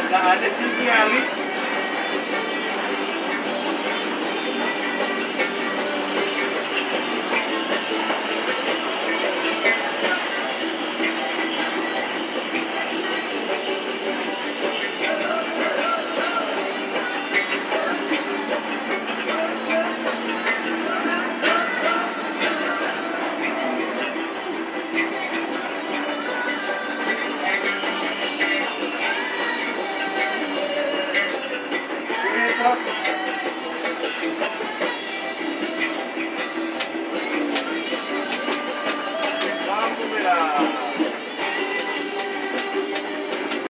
agak ada cincin awit própria.